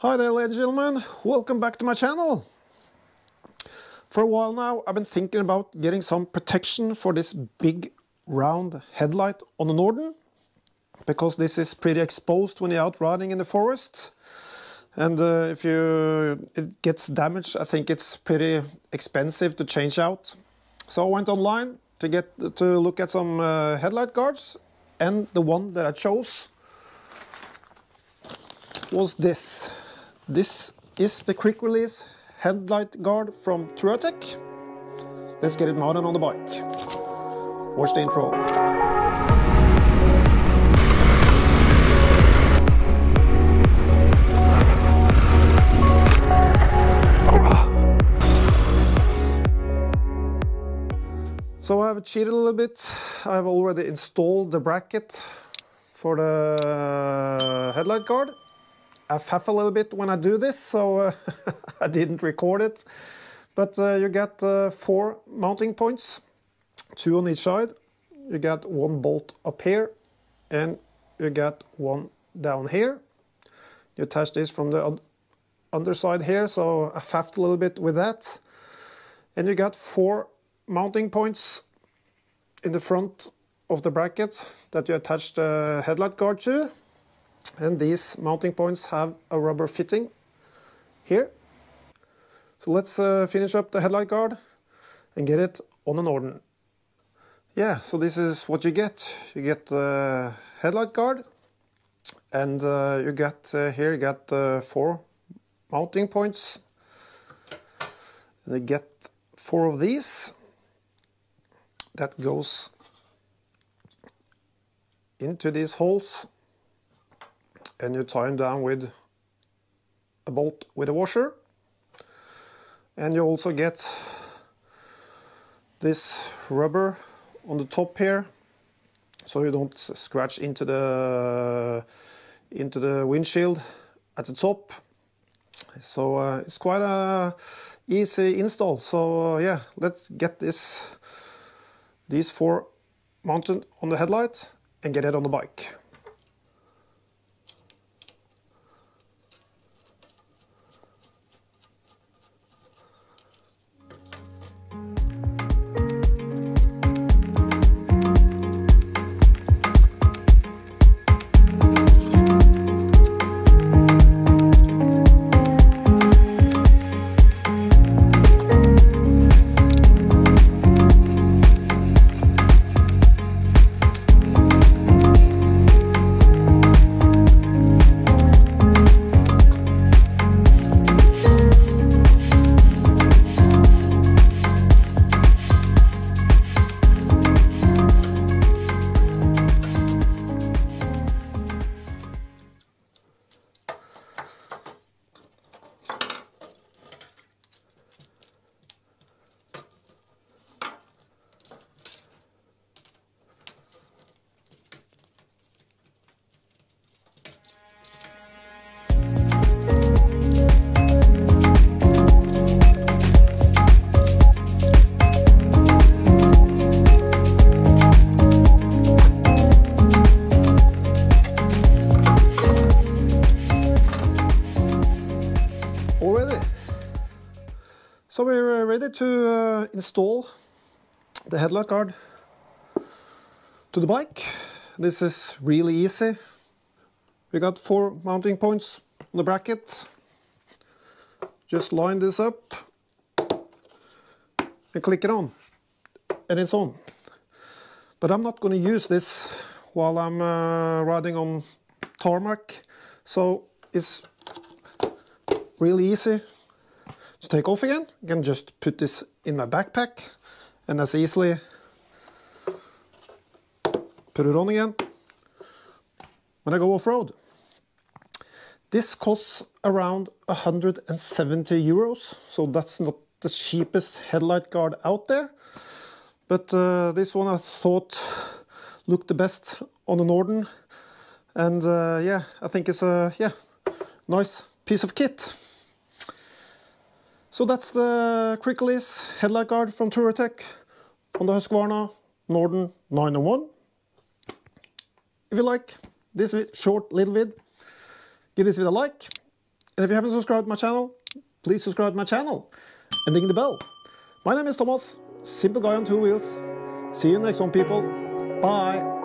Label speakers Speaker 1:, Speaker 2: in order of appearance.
Speaker 1: Hi there ladies and gentlemen, welcome back to my channel. For a while now I've been thinking about getting some protection for this big round headlight on the Norden because this is pretty exposed when you're out riding in the forest and uh, if you it gets damaged I think it's pretty expensive to change out. So I went online to get to look at some uh, headlight guards and the one that I chose was this. This is the quick release headlight guard from Touratech. Let's get it mounted on the bike. Watch the intro. So I've cheated a little bit. I've already installed the bracket for the headlight guard. I faff a little bit when I do this, so uh, I didn't record it. But uh, you get uh, four mounting points, two on each side. You got one bolt up here, and you got one down here. You attach this from the underside here, so I faffed a little bit with that. And you got four mounting points in the front of the bracket that you attach the headlight guard to. And these mounting points have a rubber fitting here. So let's uh, finish up the headlight guard and get it on an Norden. Yeah, so this is what you get. You get the headlight guard and uh, you get uh, here you got uh, four mounting points. And you get four of these that goes into these holes and you tie them down with a bolt with a washer. And you also get this rubber on the top here so you don't scratch into the into the windshield at the top. So uh, it's quite a easy install. So uh, yeah let's get this these four mounted on the headlight and get it on the bike So we're uh, ready to uh, install the headlight guard to the bike. This is really easy. We got four mounting points on the bracket. Just line this up and click it on and it's on. But I'm not going to use this while I'm uh, riding on tarmac. So it's really easy to take off again. I can just put this in my backpack and as easily put it on again when I go off-road. This costs around 170 euros, so that's not the cheapest headlight guard out there. But uh, this one I thought looked the best on the Norden. And uh, yeah, I think it's a yeah nice piece of kit. So that's the quick release headlight guard from Touratech on the Husqvarna Norden 901. If you like this short little vid, give this video a like And if you haven't subscribed to my channel, please subscribe to my channel and ding the bell. My name is Thomas, simple guy on two wheels. See you next one, people. Bye.